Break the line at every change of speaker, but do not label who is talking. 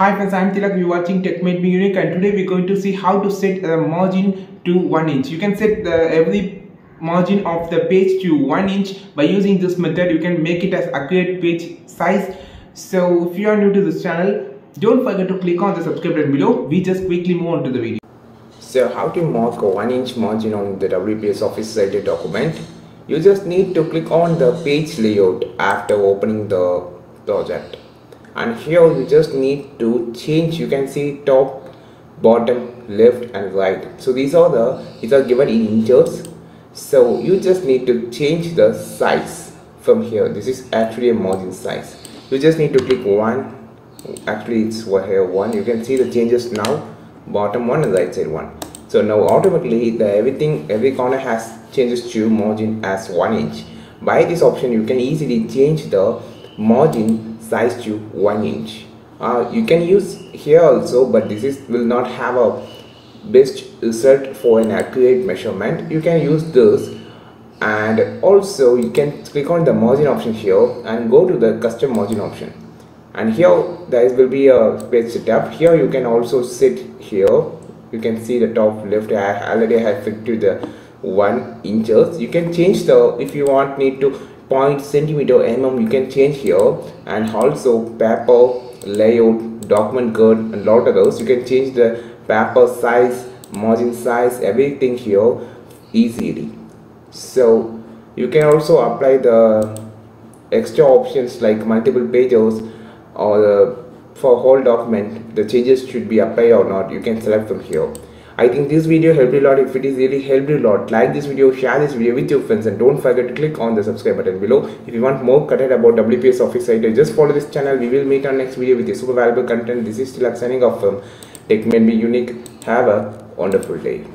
Hi friends, I'm Tilak. You're watching Tech Made Me Unique, and today we're going to see how to set a margin to one inch. You can set the, every margin of the page to one inch by using this method. You can make it as accurate page size. So if you are new to this channel, don't forget to click on the subscribe button below. We just quickly move on to the video.
So how to mark a 1 inch margin on the WPS Office Writer document? You just need to click on the page layout after opening the project. And here you just need to change, you can see top, bottom, left and right. So these are the, these are given in inches. So you just need to change the size from here. This is actually a margin size. You just need to click one, actually it's over here one. You can see the changes now bottom one and right side one so now automatically the everything every corner has changes to margin as one inch by this option you can easily change the margin size to one inch. Uh, you can use here also but this is will not have a best result for an accurate measurement. You can use this. And also you can click on the margin option here and go to the custom margin option. And here there will be a page setup here you can also sit here. You can see the top left I already have fit to the one inches. You can change the if you want need to point centimeter mm you can change here and also paper layout document code and lot of those. You can change the paper size margin size everything here easily. So you can also apply the extra options like multiple pages or the, for whole document the changes should be applied or not. You can select from here I think this video helped you a lot. If it is really helped you a lot like this video share this video with your friends and don't forget to click on the subscribe button below. If you want more content about WPS Office Writer just follow this channel. We will meet on next video with a super valuable content. This is Tilak signing off from Tech Made Me Unique. Have a wonderful day